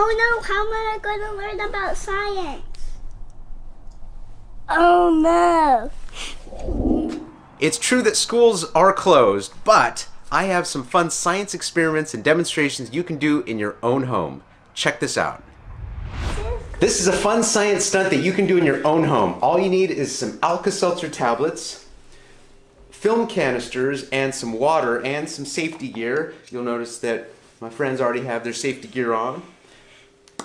Oh no, how am I going to learn about science? Oh no. It's true that schools are closed, but I have some fun science experiments and demonstrations you can do in your own home. Check this out. This is a fun science stunt that you can do in your own home. All you need is some Alka-Seltzer tablets, film canisters, and some water, and some safety gear. You'll notice that my friends already have their safety gear on.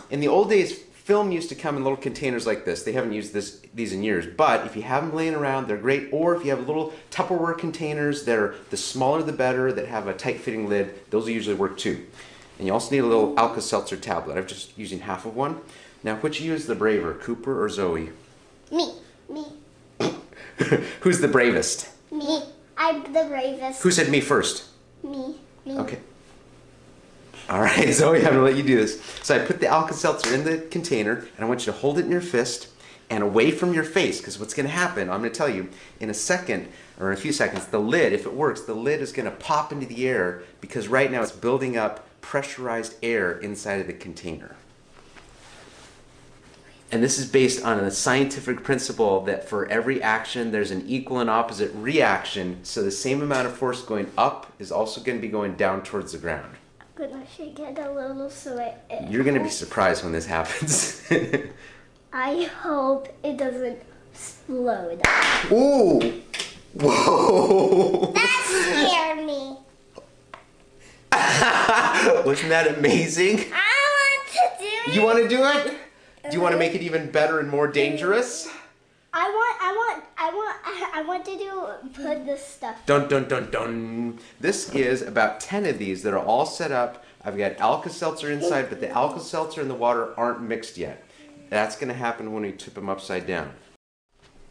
In the old days, film used to come in little containers like this. They haven't used this these in years, but if you have them laying around, they're great. Or if you have little Tupperware containers that are the smaller the better, that have a tight-fitting lid, those usually work too. And you also need a little Alka-Seltzer tablet. I'm just using half of one. Now, which of you is the braver, Cooper or Zoe? Me. Me. Who's the bravest? Me. I'm the bravest. Who said me first? All right, Zoe, I'm gonna let you do this. So I put the Alka-Seltzer in the container, and I want you to hold it in your fist and away from your face, because what's gonna happen, I'm gonna tell you, in a second, or in a few seconds, the lid, if it works, the lid is gonna pop into the air, because right now it's building up pressurized air inside of the container. And this is based on a scientific principle that for every action, there's an equal and opposite reaction. So the same amount of force going up is also going to be going down towards the ground. Gonna shake it a little so it. You're going to be surprised when this happens. I hope it doesn't explode. Ooh! Whoa! That scared me. Wasn't that amazing? I want to do it. You want to do it? Do you want to uh-huh. make it even better and more dangerous? I want. I want. I want. I, I want to do put this stuff. Dun dun dun dun. This is about 10 of these that are all set up. I've got Alka-Seltzer inside, but the Alka-Seltzer and the water aren't mixed yet. That's going to happen when we tip them upside down.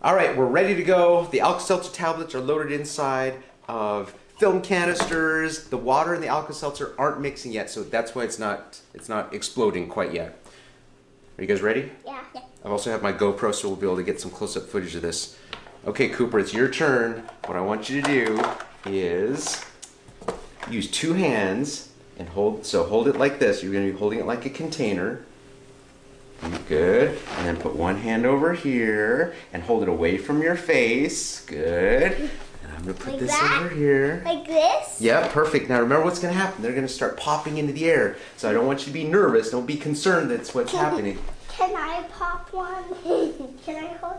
All right, we're ready to go. The Alka-Seltzer tablets are loaded inside of film canisters. The water and the Alka-Seltzer aren't mixing yet, so that's why it's not it's not exploding quite yet. Are you guys ready? Yeah. I also have my GoPro, so we'll be able to get some close-up footage of this. Okay, Cooper, it's your turn. What I want you to do is use two hands and hold. So hold it like this. You're going to be holding it like a container. Good. And then put one hand over here and hold it away from your face. Good. And I'm going to put Like this that? over here. Like this. Yeah, perfect. Now remember what's going to happen. They're going to start popping into the air. So I don't want you to be nervous. Don't be concerned that's what's happening. Can I pop one? Can I hold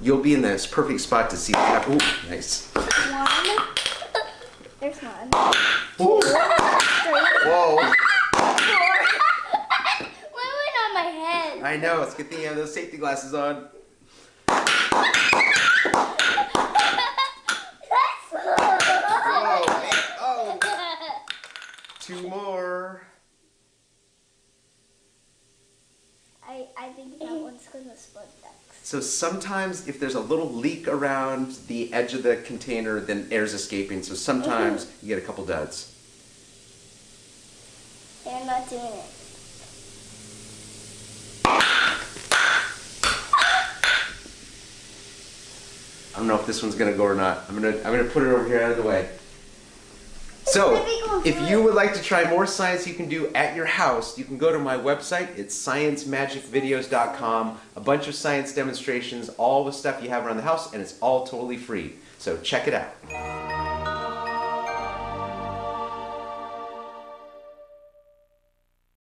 You'll be in this perfect spot to see. Ooh, nice. one? There's one. Ooh. Three. Whoa. What went on my head? I know. It's a good thing you have those safety glasses on. Whoa. Oh, two more. I, I think that mm-hmm. one's gonna explode next. So sometimes if there's a little leak around the edge of the container, then air's escaping. So sometimes mm-hmm. you get a couple duds. They're not doing it. I don't know if this one's gonna go or not. I'm gonna I'm gonna put it over here out of the way. So, if you would like to try more science you can do at your house, you can go to my website. It's sciencemagicvideos.com. A bunch of science demonstrations, all the stuff you have around the house, and it's all totally free. So check it out.